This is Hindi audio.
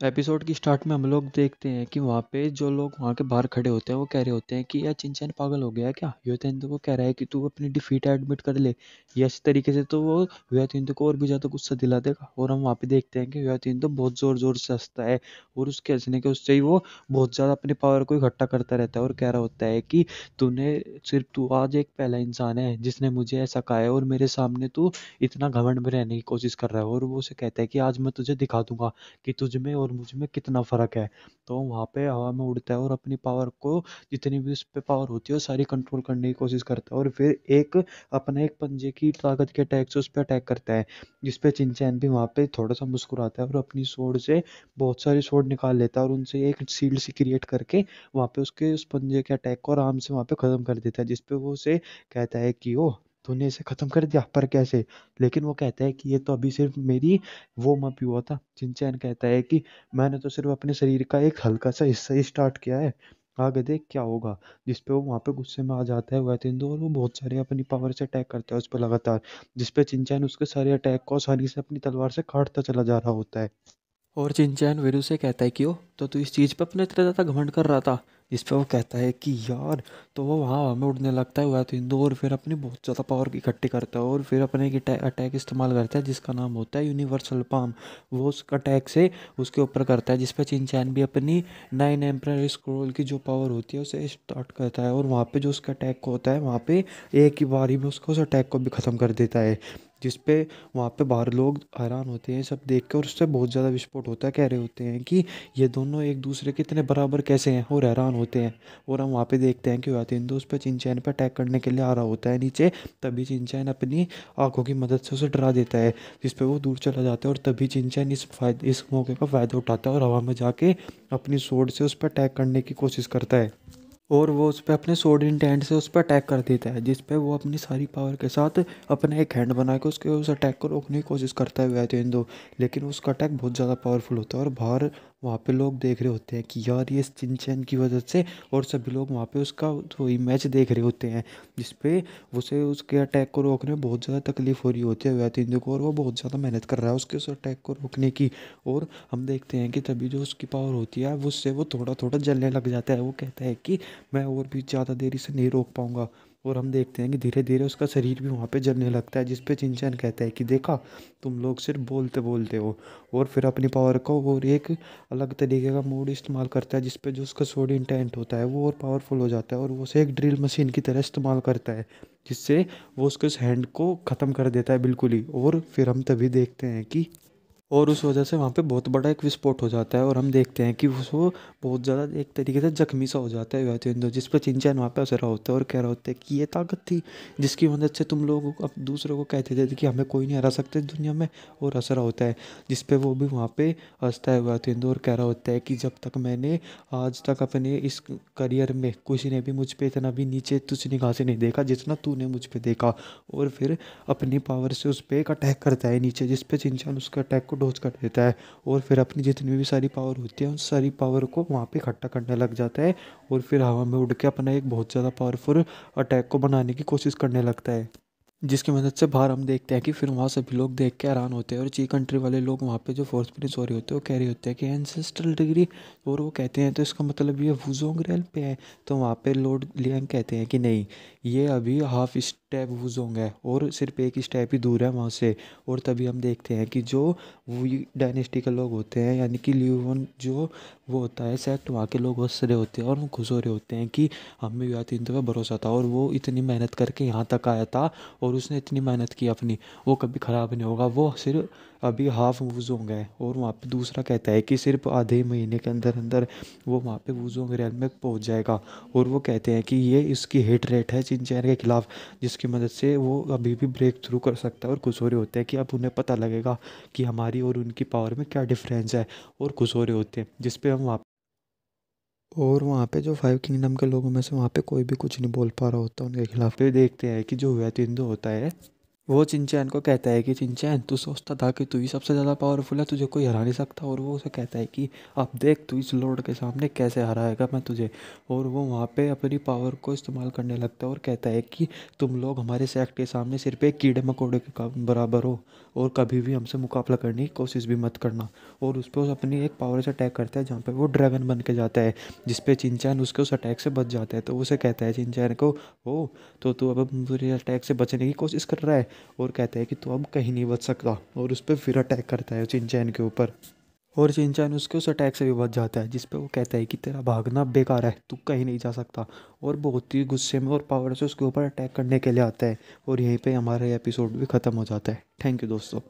एपिसोड की स्टार्ट में हम लोग देखते हैं कि वहाँ पे जो लोग वहाँ के बाहर खड़े होते हैं, वो कह रहे होते हैं कि, यार, चिंचैन पागल हो गया क्या? युवतेंद्र को कह रहा है कि, तू अपनी डिफीट एडमिट कर ले। या इस तरीके से तो वो युवतेंद्र को और भी ज़्यादा गुस्सा दिला देगा। और हम वहाँ पे देखते हैं कि युवतेंद्र बहुत ज़ोर ज़ोर से हंसता है और उसके हंसने के उससे ही वो बहुत ज़्यादा अपनी पावर को इकट्ठा करता रहता है और कह रहा होता है कि, तूने सिर्फ़, तू आज एक पहला इंसान है जिसने मुझे ऐसा कहा है और मेरे सामने तू इतना घमंड में रहने की कोशिश कर रहा है। और वो उसे कहता है कि, आज मैं तुझे दिखा दूँगा कि तुझ में और मुझमें कितना फ़र्क है। तो वहाँ पे हवा में उड़ता है और अपनी पावर को जितनी भी उस पर पावर होती है, वो सारी कंट्रोल करने की कोशिश करता है और फिर एक अपने एक पंजे की ताकत के अटैक से उस पर अटैक करता है, जिस पे चिंचैन भी वहाँ पर थोड़ा सा मुस्कुराता है और अपनी सोड से बहुत सारी सोड निकाल लेता है और उनसे एक सील्ड सी क्रिएट करके वहाँ पे उसके उस पंजे के अटैक को आराम से वहाँ पे ख़त्म कर देता है जिसपे वो उसे कहता है कि ओ तूने इसे ख़त्म कर दिया, पर कैसे? लेकिन वो कहता है कि ये तो अभी सिर्फ़ मेरी वार्म अप हुआ था चिंचैन कहता है कि मैंने तो सिर्फ़ अपने शरीर का एक हल्का सा हिस्सा ही स्टार्ट किया है। आगे देख क्या होगा जिसपे वो वहाँ पे गुस्से में आ जाता है वैतिंदो और वो बहुत सारे अपनी पावर से अटैक करता है उस पर लगातार जिसपे चिंचैन उसके सारे अटैक को आसानी से अपनी तलवार से काटता चला जा रहा होता है। और चिंचैन वीरू से कहता है कि ओ तो तू इस चीज़ पे अपने इतना ज़्यादा घमंड कर रहा था? इस पर वो कहता है कि यार तो वो वहाँ हवा में उड़ने लगता है वह तो और फिर अपनी बहुत ज़्यादा पावर इकट्ठी करता है और फिर अपने एक अटैक इस्तेमाल करता है, जिसका नाम होता है यूनिवर्सल पाम वो उस अटैक से उसके ऊपर करता है जिसपे चिंचैन भी अपनी नाइन एम्पर स्क्रोल की जो पावर होती है उसे स्टार्ट करता है और वहाँ पर जो उसका अटैक होता है, वहाँ पर एक ही बारी में उसको उस अटैक को भी ख़त्म कर देता है। जिस पे वहाँ पे बाहर लोग हैरान होते हैं, सब देख के और उससे बहुत ज़्यादा विस्फोट होता है कह रहे होते हैं कि ये दोनों एक दूसरे के इतने बराबर कैसे हैं और हैरान होते हैं। और हम वहाँ पे देखते हैं कि वातिंदो उस पर चिंचैन पर अटैक करने के लिए आ रहा होता है नीचे, तभी चिंचैन अपनी आँखों की मदद से उसे डरा देता है जिस पर वो दूर चला जाता है और तभी चिंचैन इस फ़ायदे, इस मौके का फ़ायदा उठाता है और हवा में जाके अपनी सोड से उस पर अटैक करने की कोशिश करता है। और वो उस पर अपने सोड इंटेंट से उस पर अटैक कर देता है, जिस पे वो अपनी सारी पावर के साथ अपना एक हैंड बना के उसके उस अटैक को रोकने की कोशिश करता है वैतेंदो लेकिन उसका अटैक बहुत ज़्यादा पावरफुल होता है और बाहर वहाँ पे लोग देख रहे होते हैं कि यार ये चिंचैन की वजह से और सभी लोग वहाँ पे उसका तो मैच देख रहे होते हैं जिसपे उसे उसके अटैक को रोकने में बहुत ज़्यादा तकलीफ़ हो रही होती है वैतिंदु को और वो बहुत ज़्यादा मेहनत कर रहा है उसके उस अटैक को रोकने की। और हम देखते हैं कि तभी जो उसकी पावर होती है उससे वो थोड़ा थोड़ा जलने लग जाता है। वो कहता है कि मैं और भी ज़्यादा देरी से नहीं रोक पाऊँगा। और हम देखते हैं कि धीरे धीरे उसका शरीर भी वहाँ पे जलने लगता है जिस पे चिंचैन कहता है कि, देखा, तुम लोग सिर्फ़ बोलते बोलते हो। और फिर अपनी पावर को और एक अलग तरीके का मोड इस्तेमाल करता है जिस पे जो उसका सोड इंटेंट होता है, वो और पावरफुल हो जाता है और वो उसे एक ड्रिल मशीन की तरह इस्तेमाल करता है, जिससे वो उसके उस हैंड को ख़त्म कर देता है बिल्कुल ही। और फिर हम तभी देखते हैं कि और उस वजह से वहाँ पे बहुत बड़ा एक विस्फोट हो जाता है और हम देखते हैं कि वो बहुत ज़्यादा एक तरीके से जख्मी सा हो जाता है वैतेंद्र जिस पर चिंचैन वहाँ पे हंस रहा होता है और कह रहा होता है कि ये ताकत थी, जिसकी मदद से तुम लोग अब दूसरों को कहते थे कि हमें कोई नहीं हरा सकते दुनिया में, और हंस रहा होता है, जिस पर वो भी वहाँ पर हंसता है वैतेंद्र और कह रहा होता है कि जब तक मैंने आज तक अपने इस करियर में किसी ने भी मुझ पर इतना भी नीचे तुझ निगाह से नहीं देखा जितना तूने मुझ पर देखा, और फिर अपनी पावर से उस पर एक अटैक करता है नीचे, जिस पर चिंचैन उसके अटैक डोज कर देता है और फिर अपनी जितनी भी सारी पावर होती है, उन सारी पावर को वहाँ पे इकट्ठा करने लग जाता है और फिर हवा में उड़ के अपना एक बहुत ज़्यादा पावरफुल अटैक को बनाने की कोशिश करने लगता है। जिसकी मदद से बाहर हम देखते हैं कि फिर वहाँ सभी लोग देख के हैरान होते हैं और ची कंट्री वाले लोग वहाँ पे जो फोर्स प्रिंस हो रहे होते हैं, वो कह रहे होते हैं कि एनसेस्ट्रल डिग्री और वो कहते हैं तो इसका मतलब ये वूजोंग रेल पे है तो वहाँ पे लॉर्ड लियांग कहते हैं कि नहीं, ये अभी हाफ़ स्टेप वूजोंग है और सिर्फ़ एक ही स्टेप ही दूर है वहाँ से। और तभी हम देखते हैं कि जो वही डायनेस्टी के लोग होते हैं, यानी कि ल्यूवन जो वो होता है सेक्ट वहाँ के लोग हंस रहे होते हैं और वो खुश हो रहे होते हैं कि हमें यातिन तो भरोसा था और वो इतनी मेहनत करके यहाँ तक आया था और उसने इतनी मेहनत की अपनी। वो कभी ख़राब नहीं होगा, वो सिर्फ़ अभी हाफ़ वूजोंग है। और वहाँ पे दूसरा कहता है कि सिर्फ़ आधे महीने के अंदर अंदर वो वहाँ पे वूजोंग रेल में पहुँच जाएगा। और वो कहते हैं कि ये इसकी हिट रेट है चिंचैन के खिलाफ जिसकी मदद से वो अभी भी ब्रेक थ्रू कर सकता है और खुश होते हैं कि अब उन्हें पता लगेगा कि हमारी और उनकी पावर में क्या डिफरेंस है और खुश होते हैं, जिस पे हम वहाँ और वहाँ पे जो फाइव किंगडम के लोगों में से वहाँ पे कोई भी कुछ नहीं बोल पा रहा होता उनके खिलाफ। देखते हैं कि जो हुआ तो होता है। वो चिंचैन को कहता है कि चिंचैन तू सोचता था कि तू ही सबसे ज़्यादा पावरफुल है, तुझे कोई हरा नहीं सकता। और वो उसे कहता है कि, अब देख तू इस लोड के सामने कैसे हराएगा मैं तुझे। और वो वहाँ पे अपनी पावर को इस्तेमाल करने लगता है और कहता है कि, तुम लोग हमारे सेक्ट के सामने सिर्फ़ एक कीड़े मकोड़े के बराबर हो और कभी भी हमसे मुकाबला करने की कोशिश भी मत करना। और उस पर अपनी एक पावर से अटैक करता है, जहाँ पर वो ड्रैगन बन के जाता है जिसपे चिंचैन उसके उस अटैक से बच जाता है। तो उसे कहता है चिंचैन को ओ तो तू अब पूरे अटैक से बचने की कोशिश कर रहा है? और कहता है कि तू अब कहीं नहीं बच सकता और उस पर फिर अटैक करता है चिंचैन के ऊपर। और चिंचैन उसके उस अटैक से भी बच जाता है जिस पर वो कहता है कि तेरा भागना बेकार है, तू कहीं नहीं जा सकता। और बहुत ही गुस्से में और पावर से उसके ऊपर अटैक करने के लिए आता है और यहीं पर हमारा एपिसोड भी ख़त्म हो जाता है। थैंक यू दोस्तों।